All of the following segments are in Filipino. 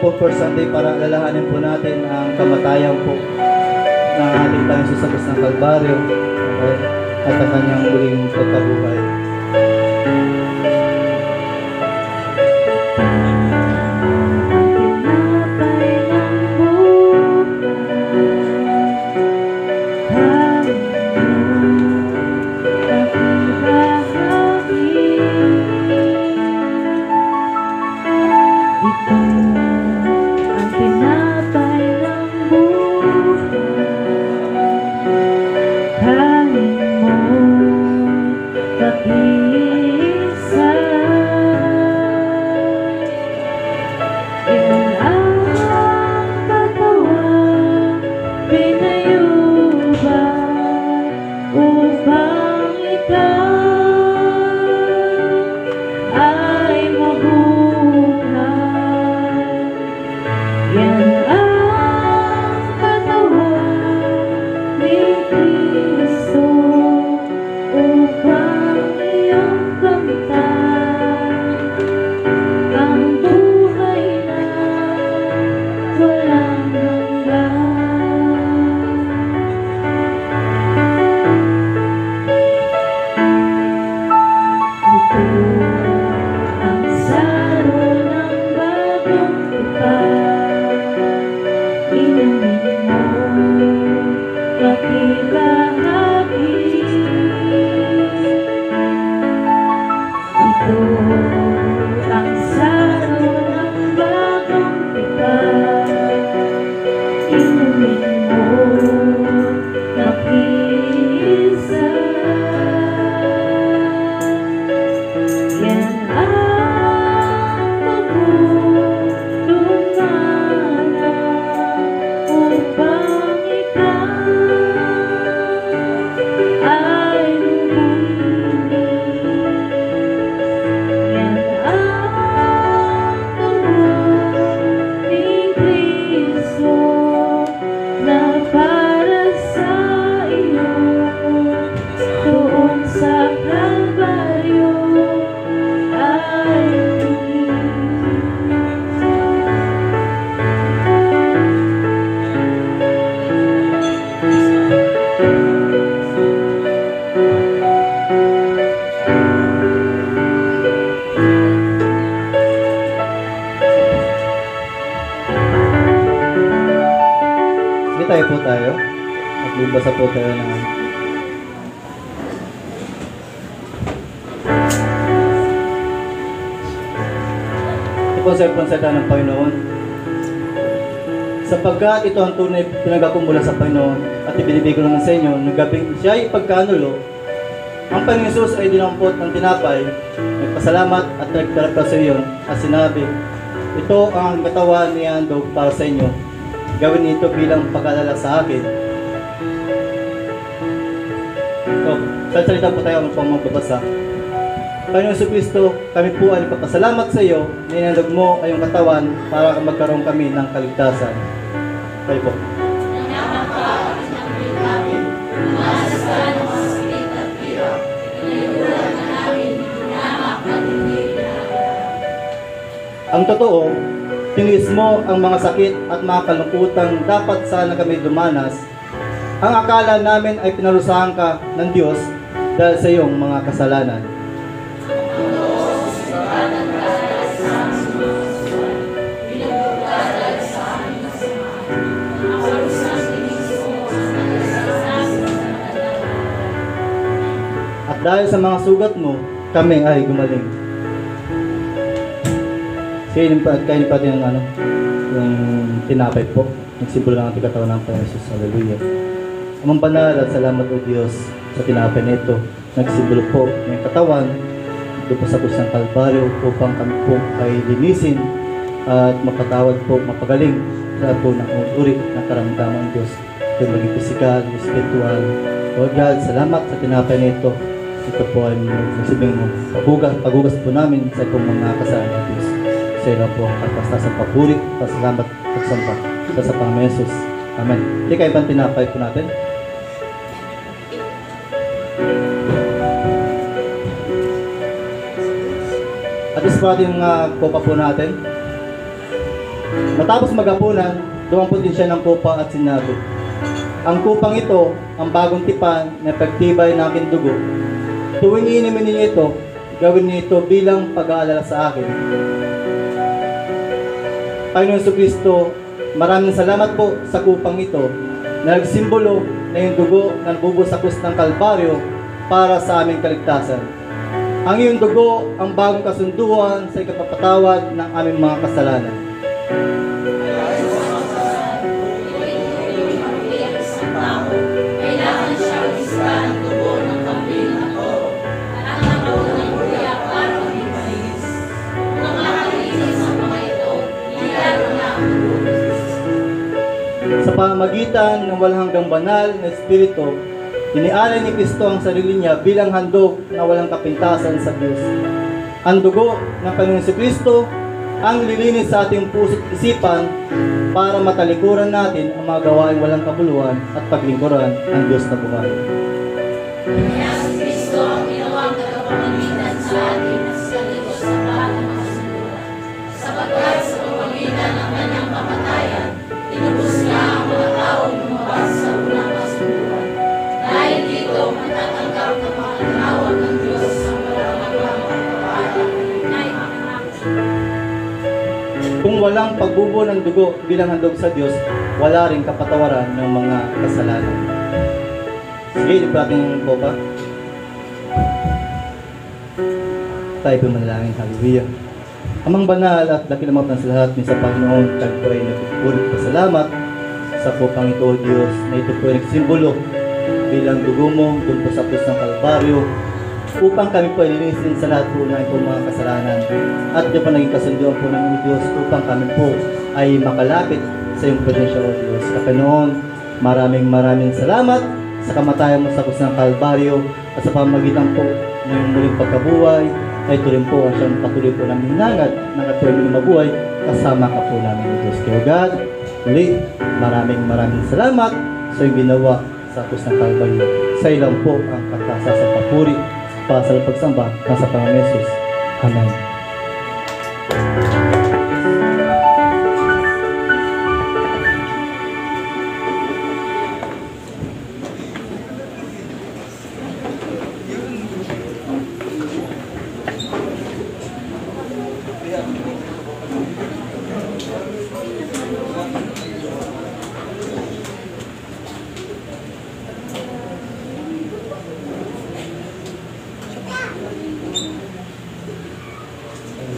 po first Sunday para alalahanin po natin ang kamatayan po ng ating Jesus sa Kalbaryo at ang kanyang muling pagkabuhay. Po tayo ng po sa ng Panginoon. Sapagkat ito ang tunay pinagako mula sa Panginoon at ibinibigay ko naman sa inyo, nagabing siya ay pagkanulo, ang Panginoon Jesus ay dinampot ng tinapay, nagpasalamat at nagdarapla sa iyon at sinabi, ito ang katawan ni Andog para sa inyo. Gawin ito bilang pag-alala sa akin. So, sa salita po tayo ang pang magbabasa. Panginoon sa Kristo, kami po ay nagpapasalamat sa iyo na inandog mo ay iyong katawan para magkaroon kami ng kaligtasan. Kayo po. Ang totoo, tinis mo ang mga sakit at mga kalungkutang dapat sana kami dumanas. Ang akala namin ay pinarusahan ka ng Diyos dahil sa iyong mga kasalanan. At dahil sa mga sugat mo, kami ay gumaling. Kainin pa kainin pa din ang ano, yung tinapay po. Nagsimbolo ng ating katawan ng Panginoon. Hallelujah. Amang banal at salamat o Diyos sa tinapay na ito. Nagsimbolo po ng katawan doon po sa krus ng Kalbaryo upang kami po ay linisin at mapatawad po, mapagaling sa po ng uri ng karamdaman Diyos. Ito maging physical, spiritual. Lord God, salamat sa tinapay na ito. Po ay nagsibing paghugas, paghugas po namin sa itong mga kasalanan Diyos. Sa iyo po ang kapastasan papuri, pasalamat at samba sa sa Panginoon Jesus. Amen. Hindi kayo ibang tinapay po natin? Po ating uh, popa po natin. Matapos magapunan, dumampot din siya ng kupa at sinabi, Ang kupang ito, ang bagong tipan na pagtibay ng aking dugo. Tuwing iinimin ninyo ito, gawin niyo ito bilang pag-aalala sa akin. Panginoon Yesu Kristo, maraming salamat po sa kupang ito na nagsimbolo na yung dugo na nabubo sa krus ng Kalbaryo para sa aming kaligtasan. Ang iyong dugo ang bagong kasunduan sa ikapapatawad ng aming mga kasalanan. Sa pamamagitan ng walang hanggang banal na Espiritu, inialay ni Kristo ang sarili niya bilang handog na walang kapintasan sa Diyos. Ang dugo ng Panginoon si Kristo ang lilinis sa ating puso't isipan para matalikuran natin ang mga gawain walang kabuluhan at paglingkuran ang Diyos na buhay. Si Kristo ang pagbubo ng dugo bilang handog sa Diyos, wala rin kapatawaran ng mga kasalanan. Sige, ito natin po ba? Tayo po manalangin, hallelujah. Amang banal at dakilamat ng sa lahat ni sa Panginoon, tayo po ay nagpupulit pasalamat sa pupang ito, O Diyos, na ito po ay nagsimbolo bilang dugo mo doon po sa krus ng Kalbaryo upang kami po ay sa lahat po ng itong mga kasalanan. At di pa naging kasunduan po ng Diyos upang kami po ay makalapit sa iyong presensya, O Diyos. Kapanoon, maraming maraming salamat sa kamatayan mo sa krus ng Kalbaryo at sa pamagitan po ng muling pagkabuhay ay ito rin po ang siyang patuloy po namin hinangad na katuloy na mabuhay kasama ka po namin, O Diyos. Kaya God, muli, maraming maraming salamat sa iyong ginawa sa krus ng Kalbaryo. Sa ilang po ang katasa sa papuri para sa pagsamba ng sa Panginoon Jesus. Amen.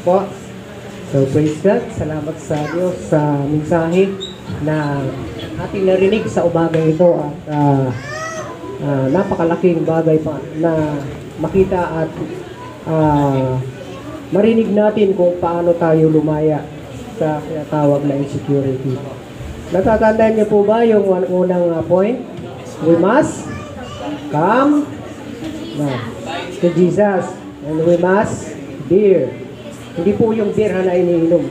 Po. So praise God. Salamat sa Diyos sa mensahe na ating narinig sa umaga ito at ah, ah, napakalaking bagay pa na makita at ah, marinig natin kung paano tayo lumaya sa tinatawag na insecurity. Natatandaan niyo po ba yung un- unang point? We must come no, to Jesus and we must bear hindi po yung beer na iniinom.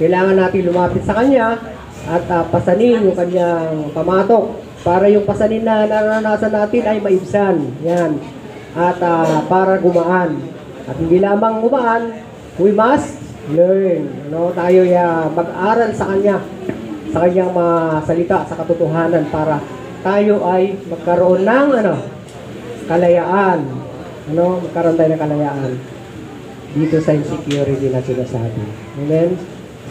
Kailangan natin lumapit sa Kanya at ah, pasanin yung Kanyang pamatok para yung pasanin na naranasan natin ay maibsan. Yan. At ah, para gumaan. At hindi lamang gumaan, we must learn. Ano, tayo ya mag-aral sa Kanya, sa Kanyang mga salita, sa katotohanan para tayo ay magkaroon ng ano, kalayaan. Ano, magkaroon tayo ng kalayaan dito sa insecurity na sinasabi. Amen?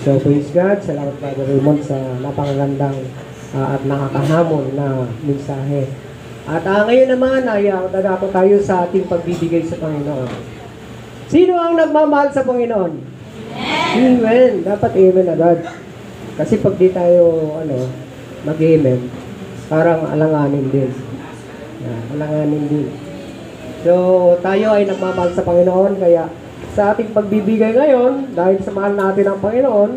So, praise God. Salamat Brother Raymond sa napakagandang ah, at nakakahamon na mensahe. At ah, ngayon naman ay uh, dadako tayo sa ating pagbibigay sa Panginoon. Sino ang nagmamahal sa Panginoon? Amen. Dapat amen agad. Kasi pag di tayo ano, mag-amen, parang alanganin din. Yan, alanganin din. So, tayo ay nagmamahal sa Panginoon, kaya sa ating pagbibigay ngayon, dahil sa mahal natin ang Panginoon,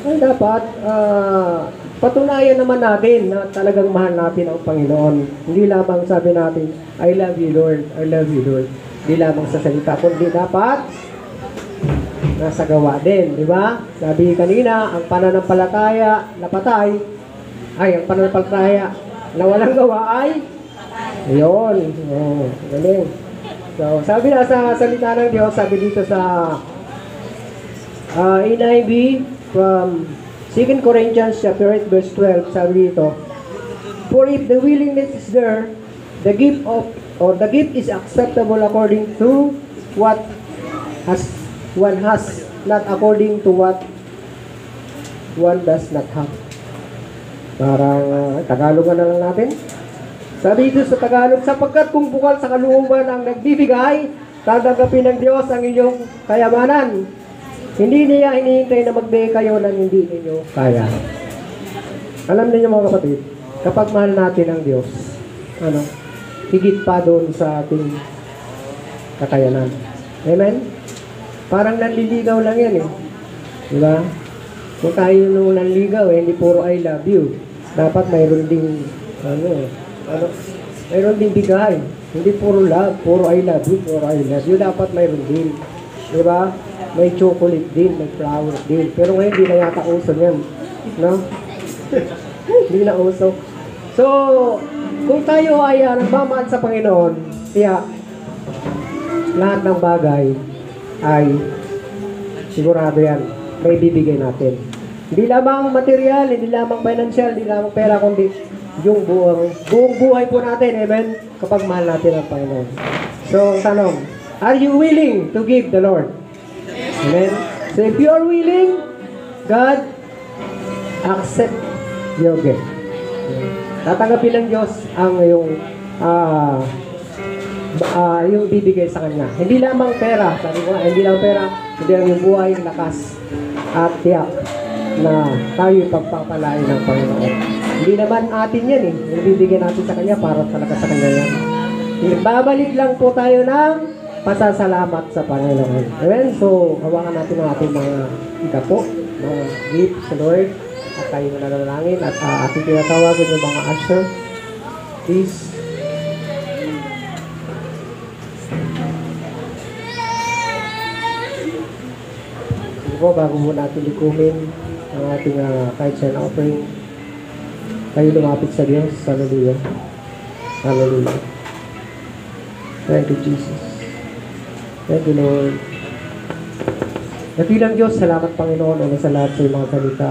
ay dapat ah, patunayan naman natin na talagang mahal natin ang Panginoon. Hindi lamang sabi natin, I love you Lord, I love you Lord. Hindi lamang sa salita, kundi dapat nasa gawa din, di ba? Sabi kanina, ang pananampalataya na patay, ay, ang pananampalataya na walang gawa ay, ayun, oh, galing. So, sabi na sa salita ng Diyos, sabi dito sa uh, NIV from 2 Corinthians chapter 8 verse 12 sabi dito, For if the willingness is there, the gift of or the gift is acceptable according to what has one has, not according to what one does not have. Parang uh, Tagalog na lang natin. Sabi dito sa Tagalog, sapagkat kung bukal sa kalooban ang nagbibigay, tatanggapin ng Diyos ang inyong kayamanan. Hindi niya hinihintay na magbigay kayo ng hindi ninyo kaya. Alam niyo mga kapatid, kapag mahal natin ang Diyos, ano, higit pa doon sa ating kakayanan. Amen? Parang nanliligaw lang yan eh. Di ba? Kung tayo nung nanligaw eh, hindi puro I love you. Dapat mayroon ding, ano, ano, mayroon ding bigay. Hindi puro love, puro I love you, puro I love you. Dapat mayroon din. Di ba? May chocolate din, may flower din. Pero ngayon, hindi na yata uso yan. No? hindi na uso. So, kung tayo ay uh, nagmamahal sa Panginoon, kaya lahat ng bagay ay sigurado yan, may bibigay natin. Hindi lamang material, hindi lamang financial, hindi lamang pera, kundi yung buong, buong buhay po natin, amen, kapag mahal natin ang Panginoon. So, ang tanong, are you willing to give the Lord? Amen? So, if you are willing, God, accept your gift. Tatanggapin ng Diyos ang yung ah ah, yung bibigay sa kanya. Hindi lamang pera, sabi ko hindi lang pera, hindi lang yung buhay, lakas, at tiyak na tayo pagpapalain ng Panginoon. Hindi naman atin yan eh. Yung bibigyan natin sa Kanya para talaga sa Kanya yan. Babalik lang po tayo ng pasasalamat sa Panginoon. Amen? So, hawakan natin ang ating mga ika po, mga gifts sa Lord, at tayo mananalangin, at uh, ating tinatawagan yung mga usher. Please, po, bago mo natin likumin ang ating uh, kahit sign offering, tayo lumapit sa Diyos. Hallelujah. Hallelujah. Thank you, Jesus. Thank you, Lord. Napilang Diyos, salamat Panginoon ano sa lahat sa mga salita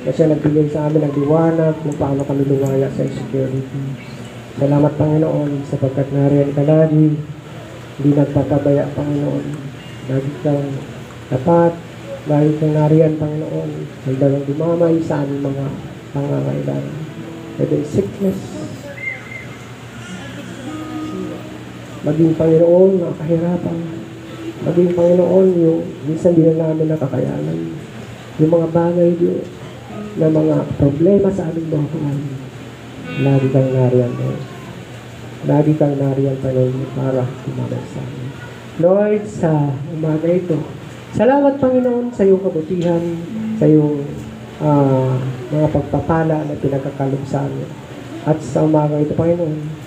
na siya nagbigay sa amin ng liwanag kung paano kami lumaya sa insecurity. Salamat Panginoon sapagkat nariyan ka lagi, hindi nagpapabaya Panginoon. Lagi kang tapat, lagi kang nariyan Panginoon. Hanggang dumamay sa aming mga pangangailangan. It's sickness, maging Panginoon, mga kahirapan, maging Panginoon, yung minsan di na namin nakakayanan. Yung mga bagay Diyos, na mga problema sa aming buhay, lagi kang nariyan, Lord. Lagi kang nariyan, Panginoon, para tumagay sa amin. Lord, sa umaga ito, salamat, Panginoon, sa iyong kabutihan, sa iyong ah, mga pagpapala na pinagkakalob sa amin. At sa umaga ito, Panginoon,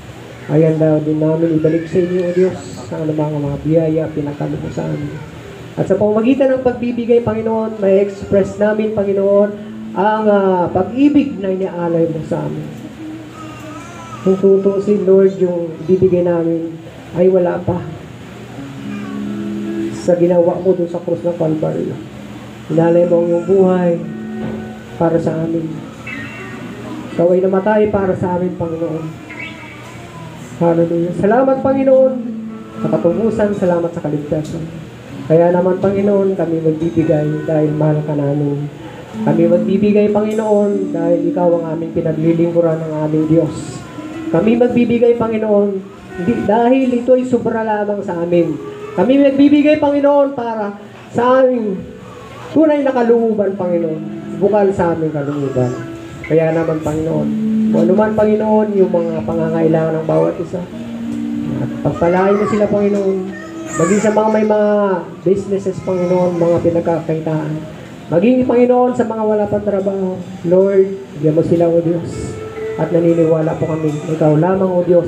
Ayan daw din namin ibalik sa inyo, O Diyos, sa anumang mga biyaya pinakalo mo sa amin. At sa pamamagitan ng pagbibigay, Panginoon, may express namin, Panginoon, ang ah, pag-ibig na iniaalay mo sa amin. Kung tutusin, Lord, yung bibigay namin ay wala pa sa ginawa mo doon sa krus ng Calvary. Inalay mo ang iyong buhay para sa amin. Ikaw ay namatay para sa amin, Panginoon. Hallelujah. Salamat, Panginoon, sa katubusan. Salamat sa kaligtasan. Kaya naman, Panginoon, kami magbibigay dahil mahal ka namin. Kami magbibigay, Panginoon, dahil Ikaw ang aming pinaglilingkuran ng aming Diyos. Kami magbibigay, Panginoon, di, dahil ito ay sobra lamang sa amin. Kami magbibigay, Panginoon, para sa aming tunay na kalooban, Panginoon. Bukal sa aming kalooban. Kaya naman, Panginoon, kung ano man, Panginoon, yung mga pangangailangan ng bawat isa. At pagpalain mo sila, Panginoon. Maging sa mga may mga businesses, Panginoon, mga pinagkakaitaan. Maging, Panginoon, sa mga wala pang trabaho. Lord, bigyan mo sila, O Diyos. At naniniwala po kami, Ikaw lamang, O Diyos,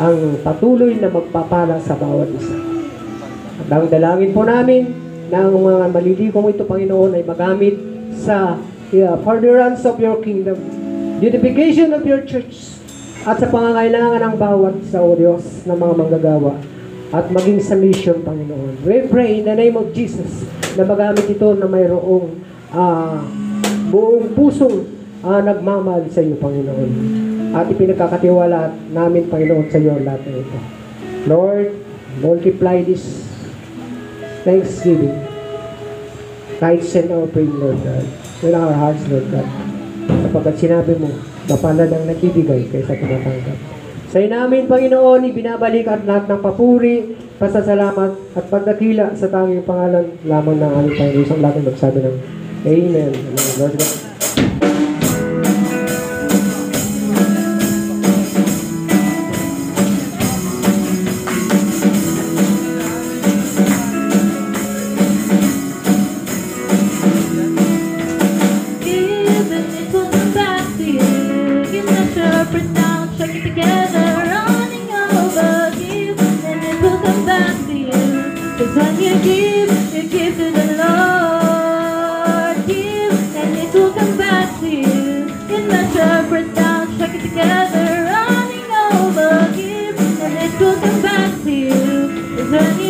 ang patuloy na magpapala sa bawat isa. At ang dalangin po namin na ang mga maliligong ito, Panginoon, ay magamit sa uh, furtherance of your kingdom, beautification of your church, at sa pangangailangan ng bawat sa O Diyos ng mga manggagawa at maging sa mission, Panginoon. We pray in the name of Jesus na magamit ito na mayroong ah, buong pusong ah, nagmamahal sa iyo, Panginoon. At ipinagkakatiwala namin, Panginoon, sa iyo lahat ito. Lord, multiply this thanksgiving. Kahit send our praying, Lord God, with our hearts, Lord God. Kapag sinabi mo, mapalad ang nagbibigay kaysa tumatanggap. Sa iyo namin, Panginoon, ibinabalik at lahat ng papuri, pasasalamat at pagdakila sa tanging pangalan lamang ng aming Panginoon. Isang lahat magsabi ng Amen. Amen. to. Is there